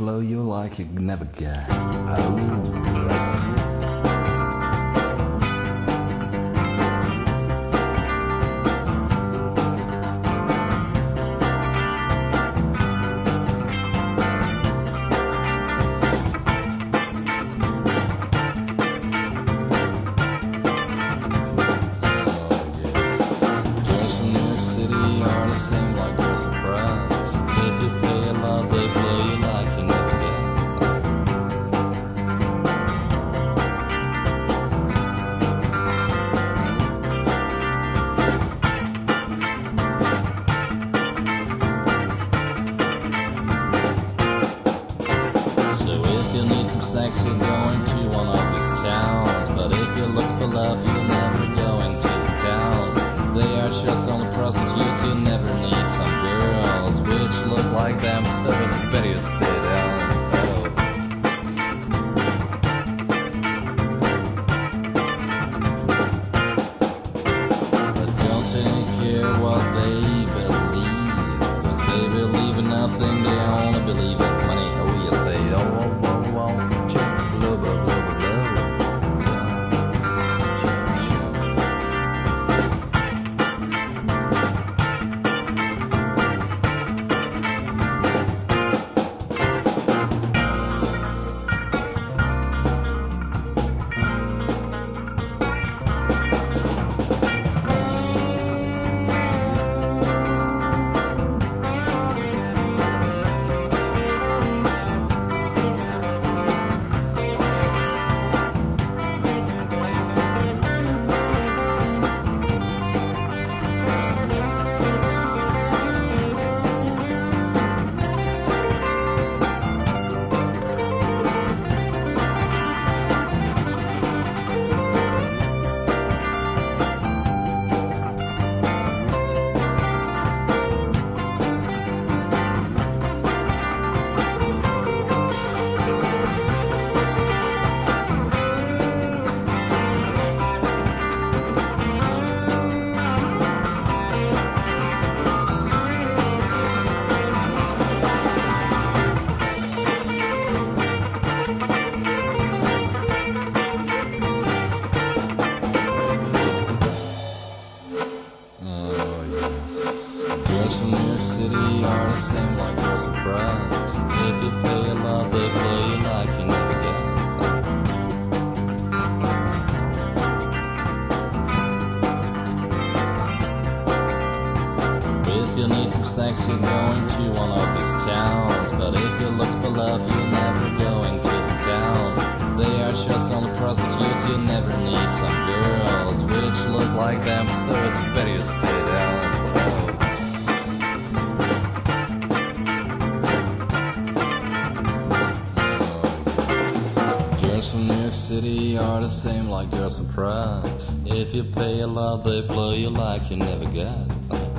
blow you like you never get. Oh. You're looking for love, you're never going to these towns. They are just only prostitutes, you never need some girls which look like them, so it's better you stay down. But don't take care what they yes. From New York City are the same like girls from Prague. If you pay a lot, they blow you like you never get. If you need some sex, you're going to one of these towns. But if you're looking for love, you're never going to these towns. They are just only prostitutes, you never need some girls which look like them, so it's better to stay The same like from Prague. If you pay a lot, they blow you like you never got.